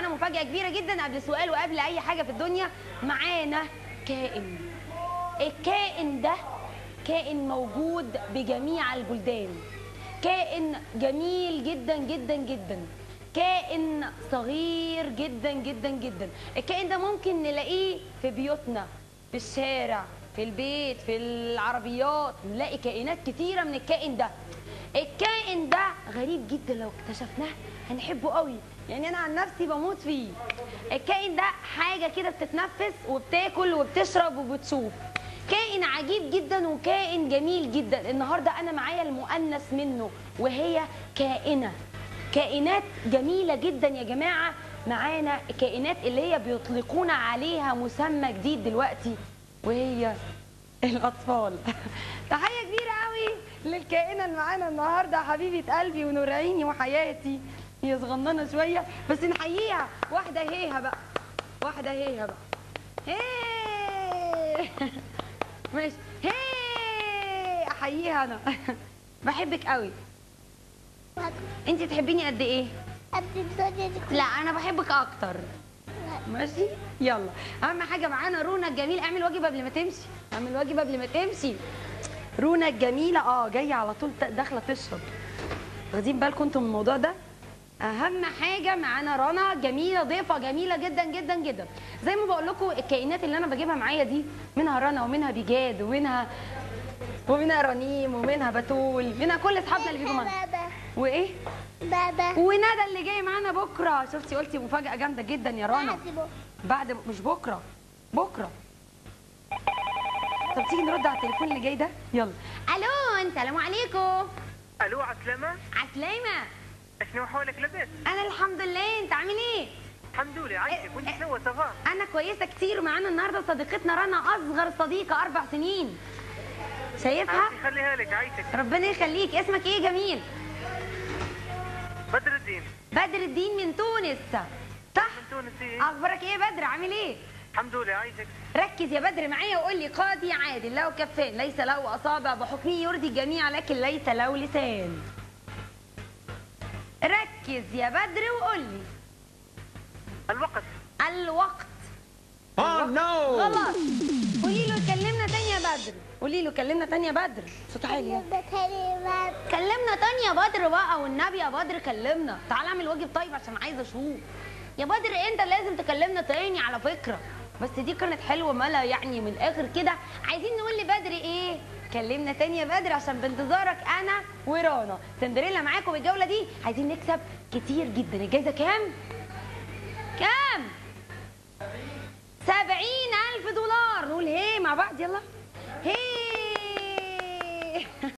معانا مفاجأة كبيرة جدا قبل سؤال وقبل أي حاجة في الدنيا. معانا كائن. الكائن ده كائن موجود بجميع البلدان. كائن جميل جدا جدا جدا. كائن صغير جدا جدا جدا. الكائن ده ممكن نلاقيه في بيوتنا في الشارع في البيت في العربيات نلاقي كائنات كتيرة من الكائن ده. الكائن ده غريب جدا لو اكتشفناه هنحبه قوي. يعني أنا عن نفسي بموت فيه. الكائن ده حاجة كده بتتنفس وبتاكل وبتشرب وبتشوف كائن عجيب جدا وكائن جميل جدا. النهارده أنا معايا المؤنث منه وهي كائنة. كائنات جميلة جدا يا جماعة. معانا الكائنات اللي هي بيطلقون عليها مسمى جديد دلوقتي. وهي الأطفال. تحية كبيرة قوي للكائنة اللي معانا النهارده حبيبة قلبي ونور عيني وحياتي. هي صغننة شوية بس نحييها واحدة هيها بقى. واحدة هيها بقى. هي! ماشي. هي! أحييها أنا. بحبك قوي انت تحبيني قد إيه؟ دي لا أنا بحبك أكتر. ماشي؟ يلا. أهم حاجة معانا رونا الجميل اعمل واجب قبل ما تمشي. اعمل واجب قبل ما تمشي. رونا الجميلة. آه جاية على طول داخلة تشرب. واخدين بالكم أنتم من الموضوع ده؟ أهم حاجة معانا رنا جميلة. ضيفة جميلة جدا جدا جدا. زي ما بقول لكم الكائنات اللي أنا بجيبها معايا دي منها رنا ومنها بجاد ومنها ومنها رنيم ومنها بتول منها كل أصحابنا اللي بيجوا معانا. وإيه؟ بابا. وندى اللي جاي معانا بكرة. شفتي قلتي مفاجأة جامدة جدا يا رنا. بعد بعد مش بكرة. بكرة. طب تيجي نرد على التليفون اللي جاي ده؟ يلا. ألو السلام عليكم. ألو عسلامة. عسلامة. شنو حولك لبس؟ أنا الحمد لله. أنت عامل إيه؟ الحمد لله. عايشك وانت شنو صفاء؟ أنا كويسة كتير. معانا النهارده صديقتنا رنا أصغر صديقة أربع سنين. شايفها؟ عايشك خليها لك. عايشك ربنا يخليك. اسمك إيه جميل؟ بدر الدين. بدر الدين من تونس. صح؟ من تونس إيه؟ أخبارك إيه يا بدر؟ عامل إيه؟ الحمد لله عايشك ركز يا بدر معايا وقول لي قاضي عادل له كفان ليس له اصابع بحكمه يرضي الجميع لكن ليس له لسان. ركز يا بدر وقول لي. الوقت. الوقت. Oh no! غلط قولي له كلمنا تاني يا بدر. قولي له كلمنا تاني يا بدر. صوت عالي. كلمنا تاني يا بدر بقى والنبي يا بدر كلمنا. تعال اعمل واجب طيب عشان عايزه أشوف. يا بدر أنت لازم تكلمنا تاني على فكرة. بس دي كانت حلوة ملا يعني من الآخر كده. عايزين نقول لبدر إيه؟ كلمنا تاني يا بدر عشان بانتظارك أنا ورانا. سندريلا معاكم الجوله دي؟ عايزين نكسب كتير جدا. الجايزة كام؟ كام؟ سبعين ألف دولار. نقول هي مع بعض؟ يلا.